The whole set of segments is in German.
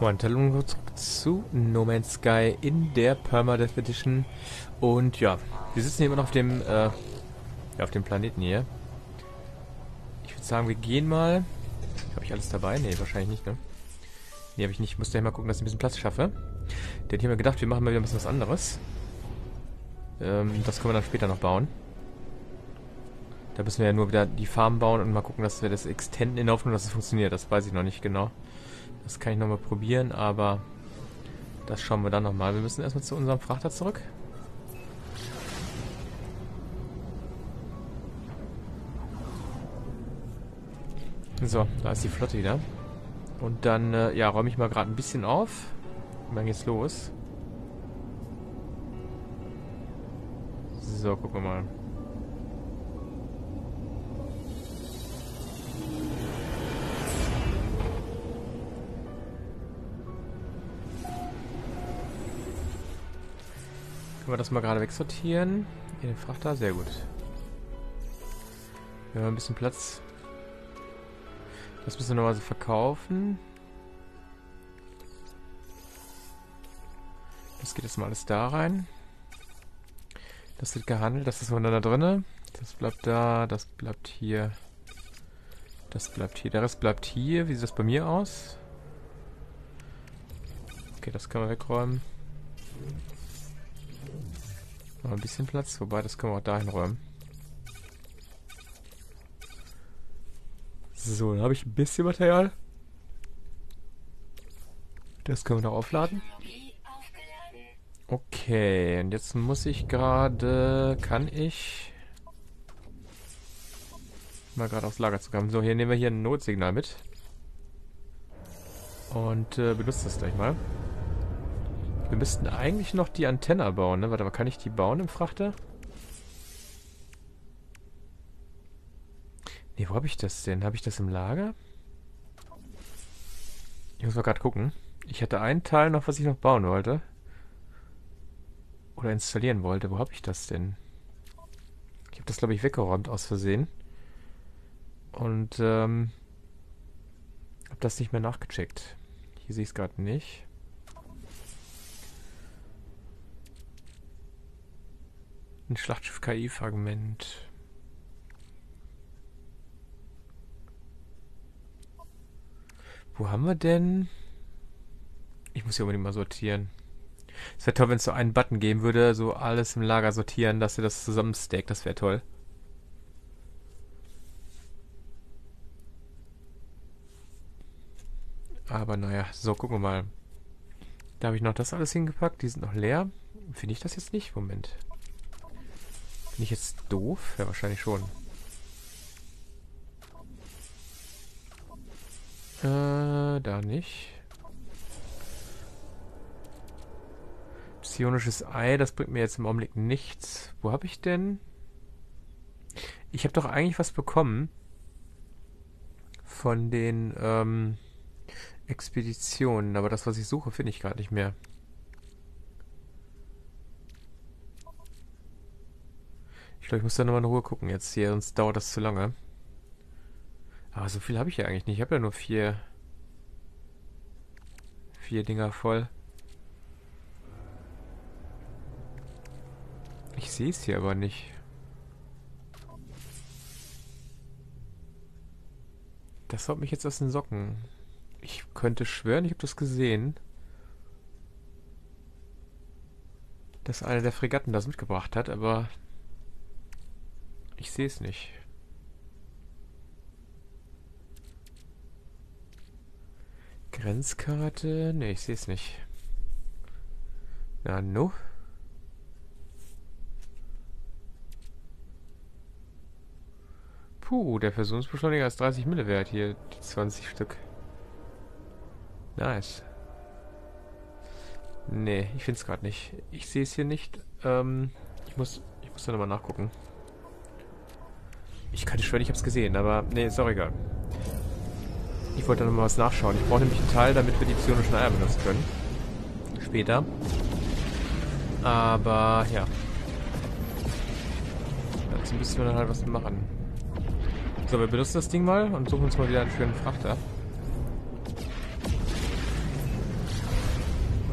Hallo zurück zu No Man's Sky in der Permadeath Edition. Und ja, wir sitzen hier immer noch auf dem, äh, ja, auf dem Planeten hier. Ich würde sagen, wir gehen mal. Habe ich alles dabei? Nee, wahrscheinlich nicht, ne? Nee, habe ich nicht. Ich musste ja mal gucken, dass ich ein bisschen Platz schaffe. Denn ich habe mir gedacht, wir machen mal wieder ein bisschen was anderes. Ähm, das können wir dann später noch bauen. Da müssen wir ja nur wieder die Farm bauen und mal gucken, dass wir das extenden in Hoffnung, dass es funktioniert. Das weiß ich noch nicht genau. Das kann ich nochmal probieren, aber das schauen wir dann nochmal. Wir müssen erstmal zu unserem Frachter zurück. So, da ist die Flotte wieder. Und dann, äh, ja, räume ich mal gerade ein bisschen auf. Und dann geht's los. So, gucken wir mal. Können wir das mal gerade wegsortieren? In den Frachter? Sehr gut. Wir haben ein bisschen Platz. Das müssen wir so verkaufen. Das geht jetzt mal alles da rein. Das wird gehandelt. Das ist voneinander drinne. Das bleibt da. Das bleibt hier. Das bleibt hier. Der Rest bleibt hier. Wie sieht das bei mir aus? Okay, das können wir wegräumen. Noch ein bisschen Platz, wobei das können wir auch dahin räumen. So, dann habe ich ein bisschen Material. Das können wir noch aufladen. Okay, und jetzt muss ich gerade... Kann ich... Mal gerade aufs Lager zu kommen. So, hier nehmen wir hier ein Notsignal mit. Und äh, benutzt das gleich mal. Wir müssten eigentlich noch die Antenne bauen, ne? Warte mal, kann ich die bauen im Frachter? Ne, wo habe ich das denn? Habe ich das im Lager? Ich muss mal gerade gucken. Ich hatte einen Teil noch, was ich noch bauen wollte. Oder installieren wollte. Wo habe ich das denn? Ich habe das, glaube ich, weggeräumt aus Versehen. Und, ähm... Habe das nicht mehr nachgecheckt. Hier sehe ich es gerade nicht. Ein Schlachtschiff-KI-Fragment. Wo haben wir denn? Ich muss hier unbedingt mal sortieren. Es wäre toll, wenn es so einen Button geben würde, so alles im Lager sortieren, dass ihr das zusammenstackt. Das wäre toll. Aber naja, so, gucken wir mal. Da habe ich noch das alles hingepackt. Die sind noch leer. Finde ich das jetzt nicht? Moment. Bin ich jetzt doof? Ja, wahrscheinlich schon. Äh, da nicht. Psionisches Ei, das bringt mir jetzt im Augenblick nichts. Wo habe ich denn? Ich habe doch eigentlich was bekommen. Von den, ähm, Expeditionen. Aber das, was ich suche, finde ich gerade nicht mehr. Glaube, ich muss da nochmal in Ruhe gucken jetzt hier, sonst dauert das zu lange. Aber so viel habe ich ja eigentlich nicht. Ich habe ja nur vier... Vier Dinger voll. Ich sehe es hier aber nicht. Das haut mich jetzt aus den Socken. Ich könnte schwören, ich habe das gesehen. Dass eine der Fregatten das mitgebracht hat, aber ich sehe es nicht. Grenzkarte? Ne, ich sehe es nicht. Na, no. Puh, der Versionsbeschleuniger ist 30 Mille hier, die 20 Stück. Nice. Nee, ich finde es gerade nicht. Ich sehe es hier nicht. Ähm, ich muss, ich muss da nochmal nachgucken. Ich könnte schwören, ich habe es gesehen, aber nee, ist auch egal. Ich wollte noch mal was nachschauen. Ich brauche nämlich einen Teil, damit wir die psionischen Eier benutzen können. Später. Aber, ja. Dazu müssen wir dann halt was machen. So, wir benutzen das Ding mal und suchen uns mal wieder einen schönen Frachter.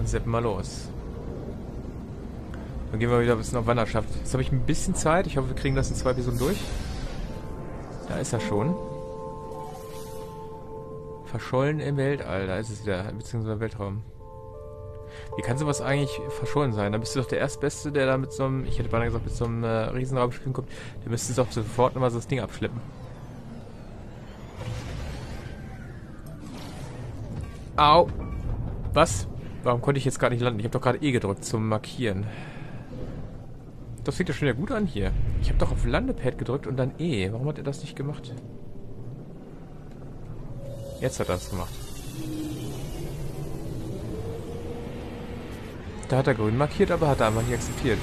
seppen mal los. Dann gehen wir wieder ein bisschen auf Wanderschaft. Jetzt habe ich ein bisschen Zeit. Ich hoffe, wir kriegen das in zwei Episoden durch. Da ist er schon. Verschollen im Weltall. Da ist es wieder. Beziehungsweise Weltraum. Wie kann sowas eigentlich verschollen sein? Da bist du doch der Erstbeste, der da mit so einem, ich hätte beinahe gesagt, mit so einem äh, Riesenraumspiel kommt. Der müsste doch sofort nochmal so das Ding abschleppen. Au! Was? Warum konnte ich jetzt gar nicht landen? Ich habe doch gerade E gedrückt zum Markieren. Das sieht ja schon wieder gut an hier. Ich habe doch auf Landepad gedrückt und dann E. Warum hat er das nicht gemacht? Jetzt hat er es gemacht. Da hat er grün markiert, aber hat er einfach nicht akzeptiert.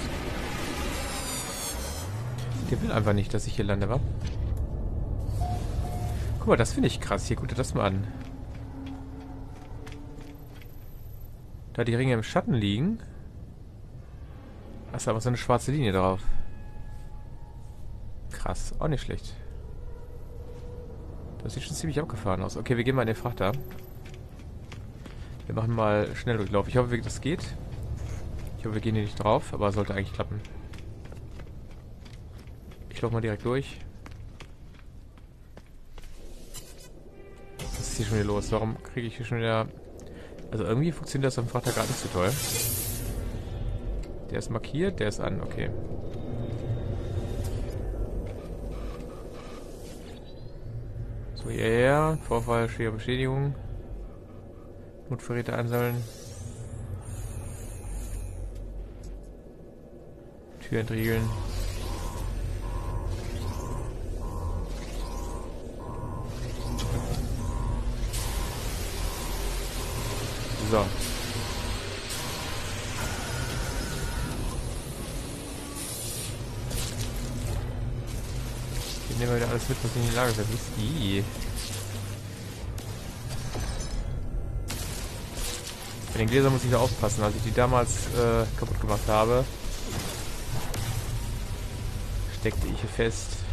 Der will einfach nicht, dass ich hier lande, wa? Guck mal, das finde ich krass. Hier, guck dir das mal an. Da die Ringe im Schatten liegen. Ist aber so eine schwarze Linie drauf. Krass, auch nicht schlecht. Das sieht schon ziemlich abgefahren aus. Okay, wir gehen mal in den Frachter. Wir machen mal Schnelldurchlauf. Ich hoffe, das geht. Ich hoffe, wir gehen hier nicht drauf, aber sollte eigentlich klappen. Ich laufe mal direkt durch. Was ist hier schon wieder los? Warum kriege ich hier schon wieder... Also irgendwie funktioniert das am Frachter gerade nicht so toll. Der ist markiert, der ist an, okay. So, ja, ja, Vorfall, schwere Beschädigung. Notverräter einsammeln. Tür entriegeln. So. Alles mit, was in die Lage ist. Bei den Gläsern muss ich da aufpassen. Als ich die damals äh, kaputt gemacht habe, steckte ich hier fest.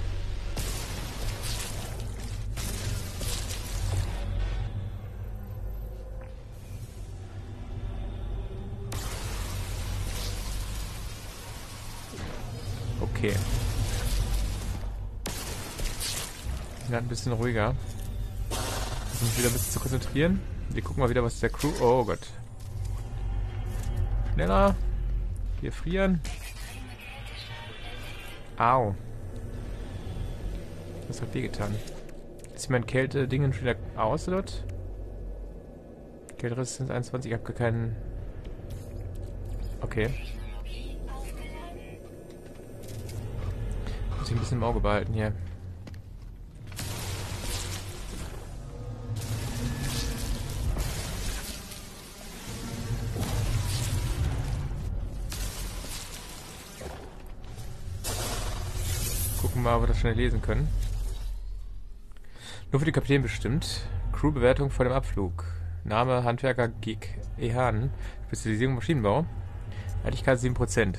Ja, ein bisschen ruhiger. Um uns wieder ein bisschen zu konzentrieren. Wir gucken mal wieder, was der Crew... Oh Gott. Schneller. Wir frieren. Au. Das hat wehgetan. Ist mein Kälte-Dingen schon wieder aus, oder? Kälteresistenz 21, ich habe keinen... Okay. Muss ich ein bisschen im Auge behalten hier. Schnell lesen können. Nur für die Kapitän bestimmt. Crewbewertung vor dem Abflug. Name Handwerker Gig Ehan. Spezialisierung Maschinenbau. Leichtigkeit 7%.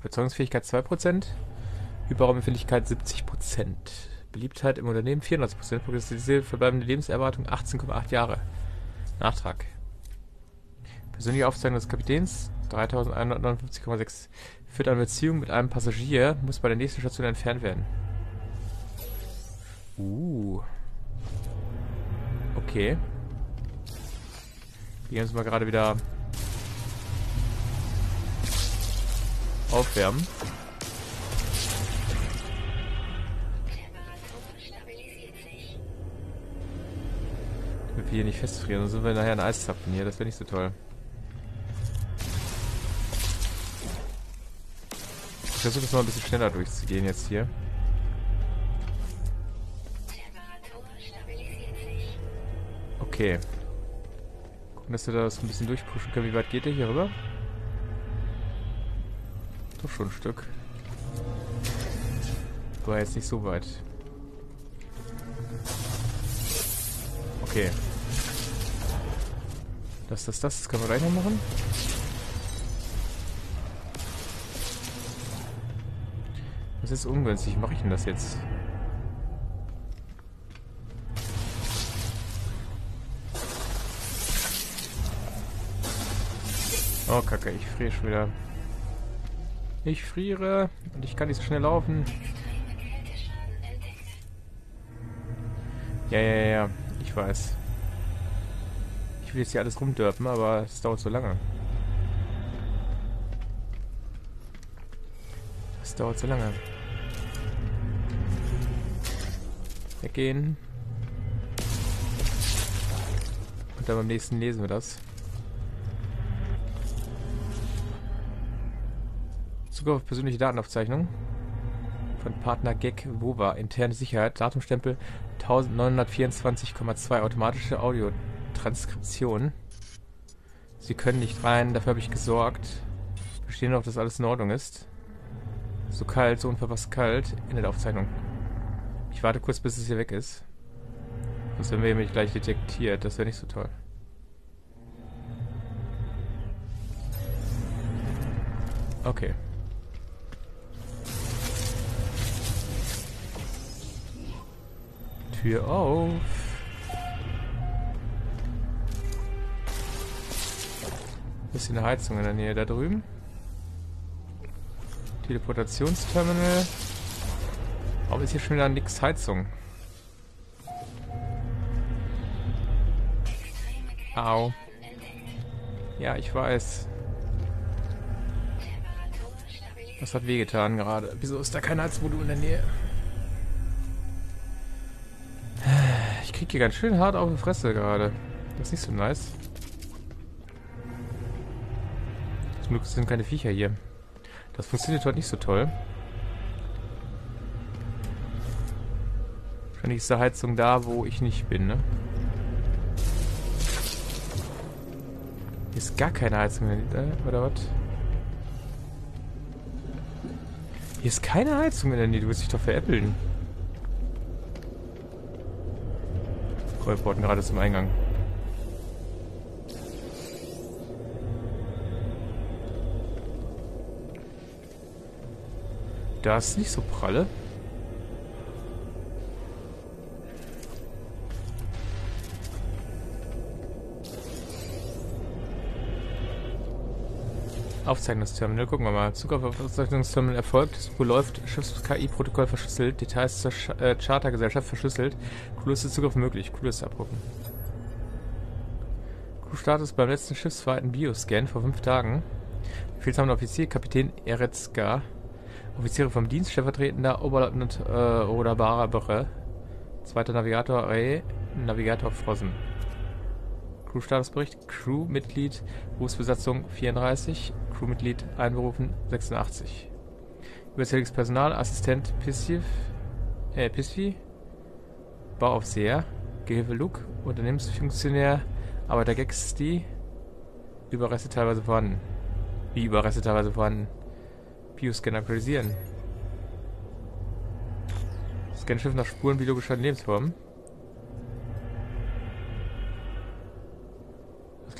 Überzeugungsfähigkeit 2%. Hyperraumempfindlichkeit 70%. Beliebtheit im Unternehmen 94%. Progressive verbleibende Lebenserwartung 18,8 Jahre. Nachtrag. Persönliche Aufzeichnung des Kapitäns 3159,6. Führt eine Beziehung mit einem Passagier, muss bei der nächsten Station entfernt werden. Uh. Okay. Gehen uns mal gerade wieder aufwärmen. Damit wir hier nicht festfrieren, dann sind wir nachher ein Eiszapfen hier, das wäre nicht so toll. Ich versuche es mal ein bisschen schneller durchzugehen jetzt hier. Okay. Gucken, dass wir das ein bisschen durchpushen können. Wie weit geht der hier rüber? Doch schon ein Stück. Aber jetzt nicht so weit. Okay. Das, das, das können wir gleich noch machen. Das ist ungünstig. Mache ich denn das jetzt? Oh, kacke, ich friere schon wieder. Ich friere und ich kann nicht so schnell laufen. Ja, ja, ja, ich weiß. Ich will jetzt hier alles rumdörpen, aber es dauert so lange. Es dauert so lange. Weggehen. Und dann beim nächsten lesen wir das. Zugriff auf persönliche Datenaufzeichnung von Partner GEC WOVA. Interne Sicherheit. Datumstempel 1924,2. Automatische Audiotranskription. Sie können nicht rein. Dafür habe ich gesorgt. Verstehen auch, dass alles in Ordnung ist. So kalt, so unverpasst kalt. Ende der Aufzeichnung. Ich warte kurz, bis es hier weg ist. Sonst werden wir nämlich gleich detektiert. Das wäre nicht so toll. Okay. Tür auf. Bisschen Heizung in der Nähe da drüben. Teleportationsterminal. Warum ist hier schon wieder nix Heizung? Au. Ja, ich weiß. Das hat wehgetan gerade. Wieso ist da kein Heizmodul in der Nähe? Ich krieg hier ganz schön hart auf die Fresse gerade. Das ist nicht so nice. Zum Glück sind keine Viecher hier. Das funktioniert heute nicht so toll. Wahrscheinlich ist die Heizung da, wo ich nicht bin, ne? Hier ist gar keine Heizung mehr, oder was? Hier ist keine Heizung mehr, nee, du willst dich doch veräppeln. Reporten gerade zum Eingang. Das ist nicht so pralle. Aufzeichnungsterminal. Gucken wir mal. Zugriff auf Aufzeichnungsterminal erfolgt. Wo läuft Schiffs-KI-Protokoll verschlüsselt. Details zur Sch äh, Chartergesellschaft verschlüsselt. Cooleste Zugriff möglich. Cooles abrufen. Crew-Status beim letzten schiffsweiten Bioscan vor fünf Tagen. Befehlshabender Offizier, Kapitän Eretzka. Offiziere vom Dienst, stellvertretender Oberleutnant äh, Roda Barabere. Zweiter Navigator Ray, Navigator Frozen. Crew-Statusbericht. Crew-Mitglied, Berufsbesatzung 34, Crewmitglied einberufen 86. Überzähliges Personal, Assistent Pissiv, äh, Pisfi, Bauaufseher, Gehilfe Luke, Unternehmensfunktionär, Arbeiter Gexti, Überreste teilweise vorhanden. Wie Überreste teilweise vorhanden? Bioscanner aktualisieren. Scanschiff nach Spuren biologischer Lebensformen.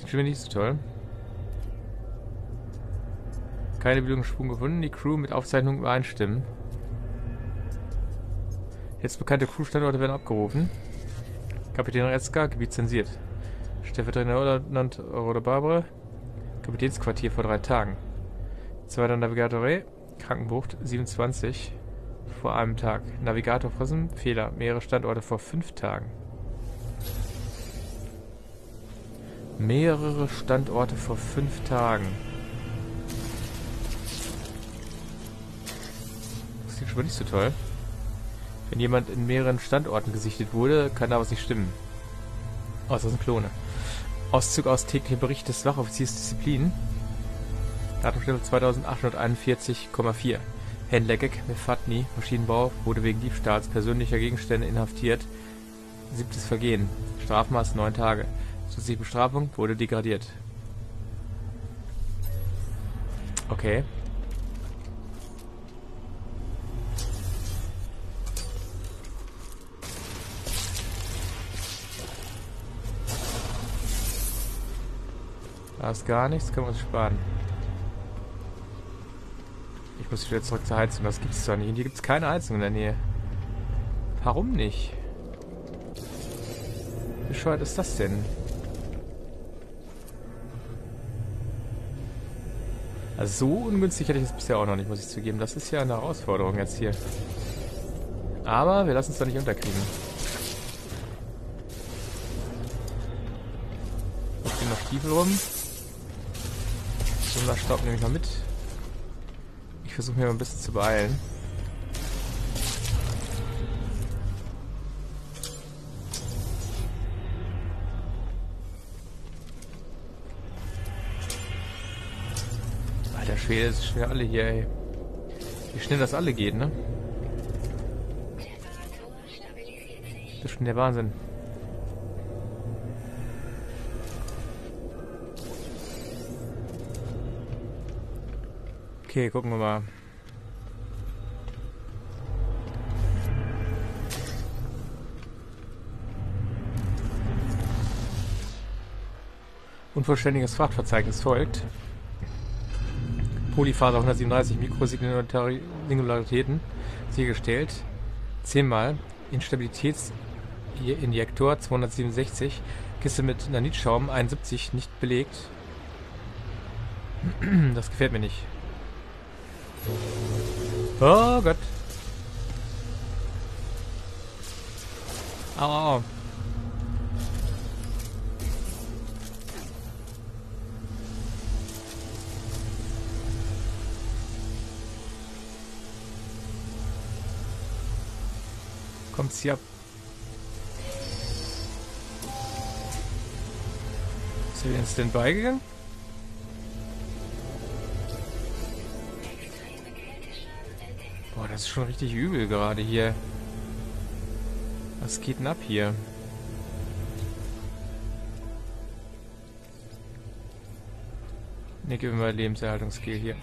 Klingt schon nicht so toll. Keine Bildungsspuren gefunden. Die Crew mit Aufzeichnung übereinstimmen. Jetzt bekannte Crew-Standorte werden abgerufen. Kapitän Retzka, Gebiet zensiert. Stellvertretender Rode Barbara, Kapitänsquartier vor drei Tagen. Zweiter Navigator Ray, Krankenbucht 27 vor einem Tag. Navigator Frissen, Fehler, mehrere Standorte vor fünf Tagen. Mehrere Standorte vor fünf Tagen. aber nicht so toll. Wenn jemand in mehreren Standorten gesichtet wurde, kann da was nicht stimmen. Oh, das sind Klone. Auszug aus täglichem Bericht des Wachoffiziers Disziplin. Datumstelle 2841,4. Händler Mefatni, Maschinenbau, wurde wegen Diebstahls persönlicher Gegenstände inhaftiert. Siebtes Vergehen. Strafmaß 9 Tage. Zusätzliche Bestrafung wurde degradiert. Okay. Da ist gar nichts, können wir uns sparen. Ich muss wieder zurück zur Heizung, das gibt es doch nicht. Und hier gibt es keine Heizung in der Nähe. Warum nicht? Wie bescheuert ist das denn? Also so ungünstig hätte ich es bisher auch noch nicht, muss ich zugeben. Das ist ja eine Herausforderung jetzt hier. Aber wir lassen es da nicht unterkriegen. Hier stehen noch Stiefel rum. Sonderstaub nehme ich mal mit. Ich versuche mir mal ein bisschen zu beeilen. Schwede, das ist schnell alle hier, ey. Wie schnell das alle geht, ne? Das ist schon der Wahnsinn. Okay, gucken wir mal. Unvollständiges Frachtverzeichnis folgt. Polyphase 137 Mikrosingularitäten sichergestellt. Zehnmal. Instabilitätsinjektor 267. Kiste mit Nanitschaum 71 nicht belegt. Das gefällt mir nicht. Oh Gott. Au, au. Kommt's hier ab. Ist er wieder in Standby gegangen? Boah, das ist schon richtig übel gerade hier. Was geht denn ab hier? Ne, mir mal Lebenserhaltungsskill hier.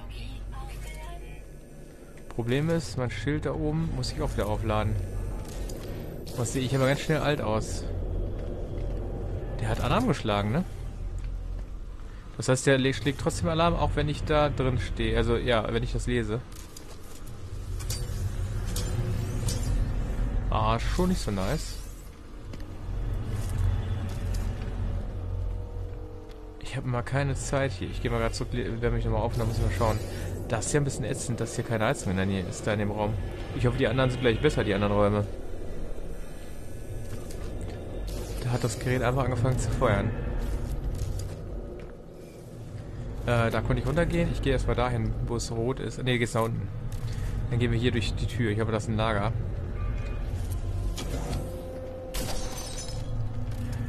Problem ist, mein Schild da oben muss ich auch wieder aufladen. Was sehe ich aber ganz schnell alt aus. Der hat Alarm geschlagen, ne? Das heißt, der schlägt trotzdem Alarm, auch wenn ich da drin stehe. Also, ja, wenn ich das lese. Ah, schon nicht so nice. Ich habe mal keine Zeit hier. Ich gehe mal gerade zurück, werde mich nochmal auf, dann ich mal schauen. Das ist ja ein bisschen ätzend, dass hier keine Heizung in der Nähe ist, da in dem Raum. Ich hoffe, die anderen sind gleich besser, die anderen Räume. Da hat das Gerät einfach angefangen zu feuern. Äh, da konnte ich runtergehen. Ich gehe erstmal dahin, wo es rot ist. Ne, geht's nach unten. Dann gehen wir hier durch die Tür. Ich habe das ein Lager.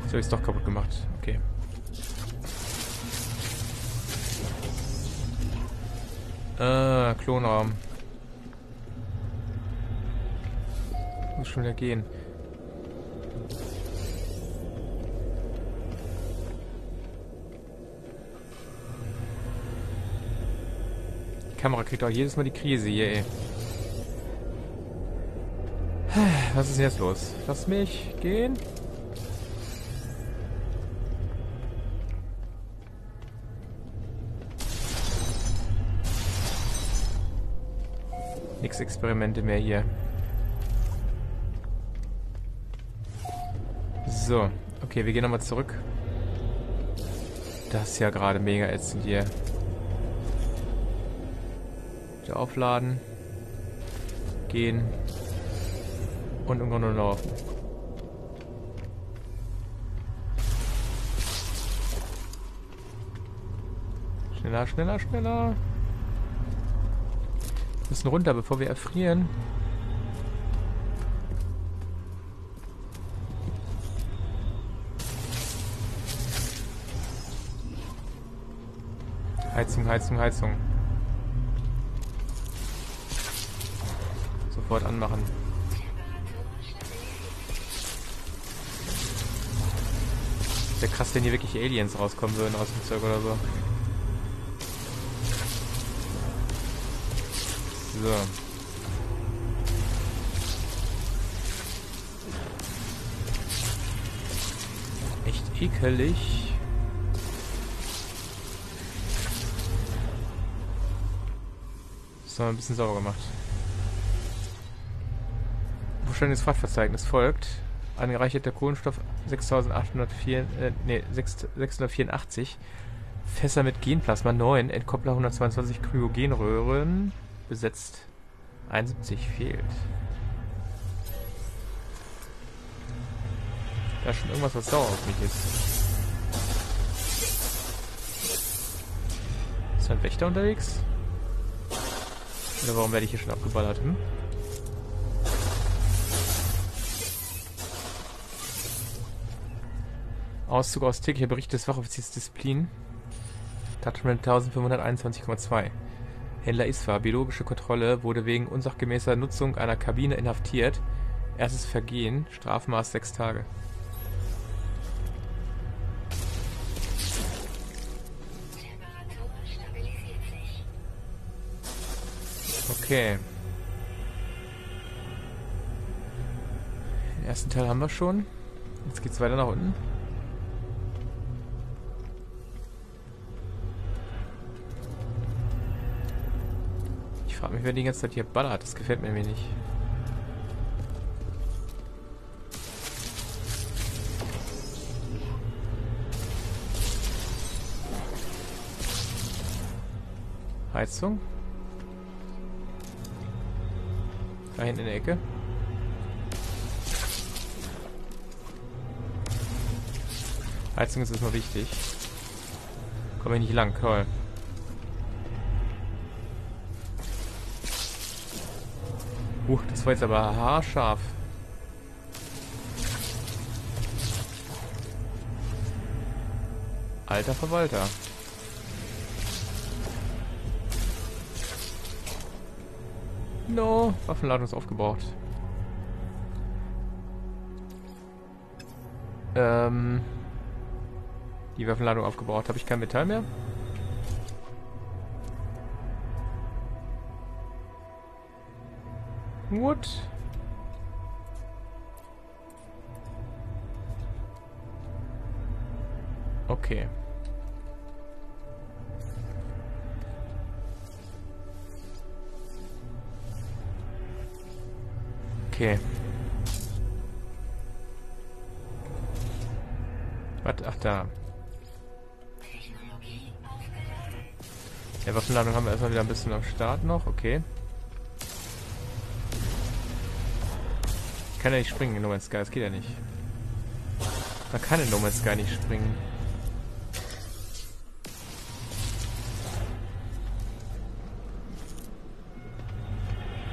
So habe es doch kaputt gemacht. Okay. Äh, Klonraum. Muss schon wieder gehen. Kamera kriegt auch jedes Mal die Krise hier, ey. Was ist jetzt los? Lass mich gehen. Nix Experimente mehr hier. So, okay, wir gehen nochmal zurück. Das ist ja gerade mega ätzend hier. Wieder aufladen. Gehen. Und im Grunde laufen. Schneller, schneller, schneller. Wir müssen runter, bevor wir erfrieren. Heizung, Heizung, Heizung. Sofort anmachen. Wäre krass, wenn hier wirklich Aliens rauskommen würden aus dem Zeug oder so. So. Echt ekelig. So, ein bisschen sauber gemacht. Wahrscheinliches Fahrtverzeichnis folgt. Angereicherter Kohlenstoff 6804, äh, nee, 6, 684. Fässer mit Genplasma 9, Entkoppler 122 Kryogenröhren, besetzt 71 fehlt. Da ist schon irgendwas, was sauer auf mich ist. Ist ein Wächter unterwegs? Oder warum werde ich hier schon abgeballert? Hm? Auszug aus täglicher Bericht des Wachoffiziers Disziplin. Touchman 1521,2. Händler Isfa, biologische Kontrolle, wurde wegen unsachgemäßer Nutzung einer Kabine inhaftiert. Erstes Vergehen, Strafmaß 6 Tage. Okay. Den ersten Teil haben wir schon. Jetzt geht's weiter nach unten. Wer die ganze Zeit hier ballert. Das gefällt mir nicht. Heizung. Da hinten in der Ecke. Heizung ist erstmal wichtig. Komme ich nicht lang, toll. Uh, das war jetzt aber haarscharf. Alter Verwalter. No, Waffenladung ist aufgebraucht. Ähm. Die Waffenladung aufgebraucht. Habe ich kein Metall mehr? What? Okay. Okay. Was? Ach, da. Ja, Waffenladung haben wir erstmal wieder ein bisschen am Start noch. Okay. Ich kann ja nicht springen in No Man's Sky. Das geht ja nicht. Man kann in No Man's Sky nicht springen.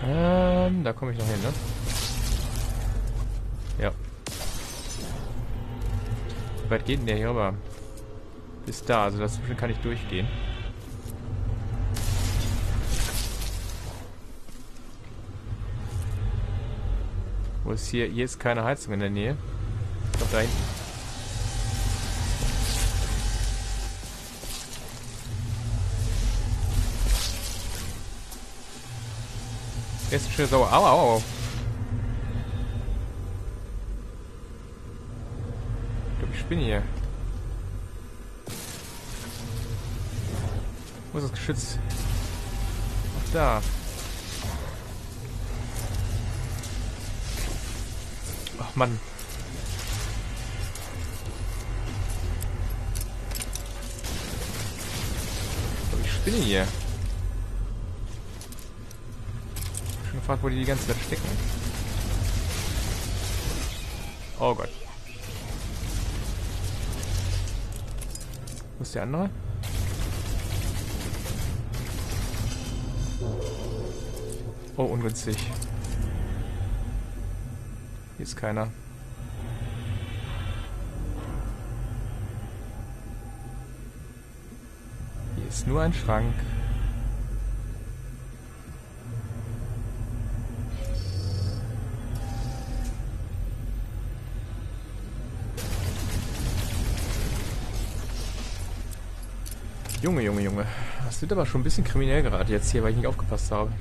Ähm, da komme ich noch hin, ne? Ja. Wie weit geht denn der hier rüber? Bis da, also dazwischen kann ich durchgehen. Wo ist hier? Hier ist keine Heizung in der Nähe. Doch da hinten. Er ist schön sauer. Au, au, au. bin hier? Wo ist das Geschütz? Ach, da. Ach, Mann. Ich spinne hier. Schon gefragt, wo die die ganze Zeit stecken. Oh Gott. Wo ist der andere? Oh, ungünstig. Hier ist keiner. Hier ist nur ein Schrank. Junge, Junge, Junge. Das wird aber schon ein bisschen kriminell gerade jetzt hier, weil ich nicht aufgepasst habe.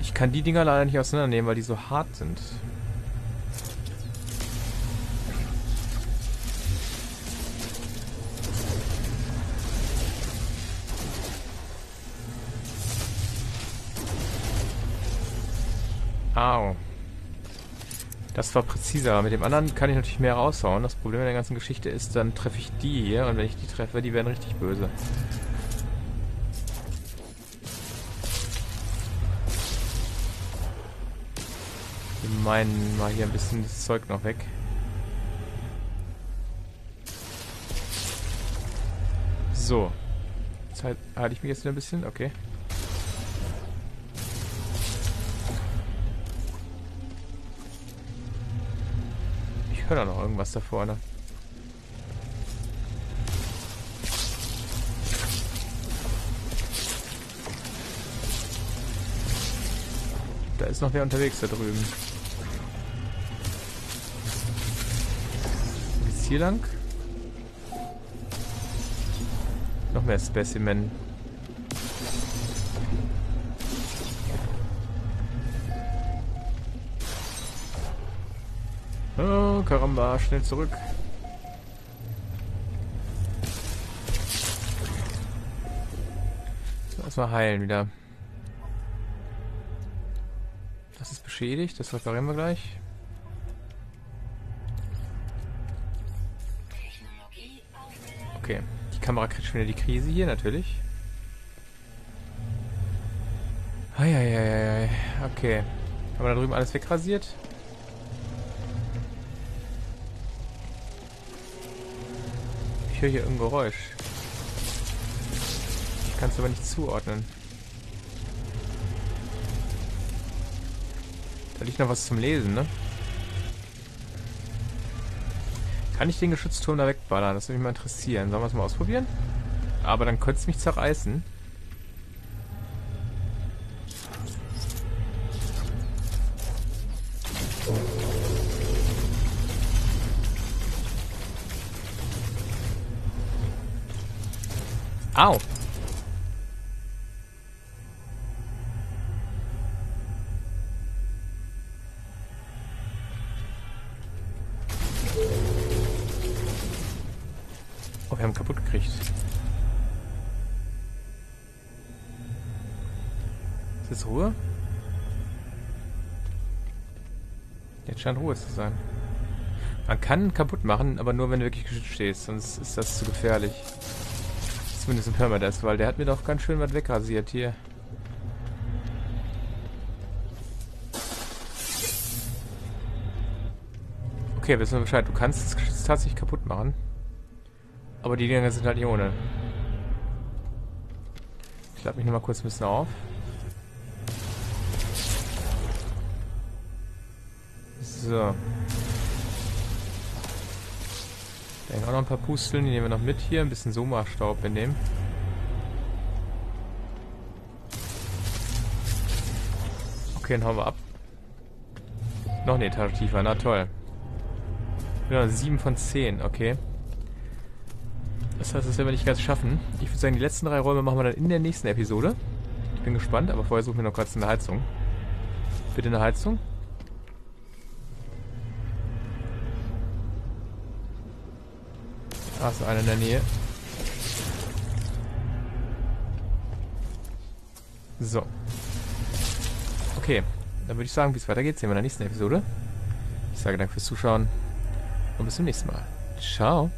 Ich kann die Dinger leider nicht auseinandernehmen, weil die so hart sind. Au. Das war präziser. Mit dem anderen kann ich natürlich mehr raushauen. Das Problem in der ganzen Geschichte ist, dann treffe ich die hier. Und wenn ich die treffe, die werden richtig böse. Wir meinen mal hier ein bisschen das Zeug noch weg. So. Jetzt halt, halte ich mich jetzt wieder ein bisschen. Okay. Ich höre da noch irgendwas da vorne. Da ist noch wer unterwegs da drüben. Hier lang? Noch mehr Specimen. Oh, Karamba, schnell zurück. So, erstmal heilen wieder. Das ist beschädigt, das reparieren wir gleich. Kamera kriegt schon wieder die Krise hier, natürlich. Eieieiei. Okay. Haben wir da drüben alles wegrasiert? Ich höre hier irgendein Geräusch. Ich kann es aber nicht zuordnen. Da liegt noch was zum Lesen, ne? Kann ich den Geschützturm da wegballern? Das würde mich mal interessieren. Sollen wir es mal ausprobieren? Aber dann könnte es mich zerreißen. Au! Scheint Ruhe zu sein. Man kann kaputt machen, aber nur wenn du wirklich geschützt stehst, sonst ist das zu gefährlich. Zumindest im Permadeath, weil der hat mir doch ganz schön was wegrasiert hier. Okay, wissen wir Bescheid. Du kannst Geschütz tatsächlich kaputt machen. Aber die Dinger sind halt nicht ohne. Ich lade mich noch mal kurz ein bisschen auf. So. Da hängen auch noch ein paar Pusteln, die nehmen wir noch mit hier. Ein bisschen Soma-Staub nehmen. Okay, dann hauen wir ab. Noch eine Etage tiefer, na toll. Ja, 7 von 10, okay. Das heißt, das werden wir nicht ganz schaffen. Ich würde sagen, die letzten drei Räume machen wir dann in der nächsten Episode. Ich bin gespannt, aber vorher suchen wir noch kurz eine Heizung. Bitte eine Heizung. Da ist eine in der Nähe. So. Okay, dann würde ich sagen, wie es weitergeht, sehen wir in der nächsten Episode. Ich sage danke fürs Zuschauen und bis zum nächsten Mal. Ciao.